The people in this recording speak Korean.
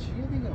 지혜비가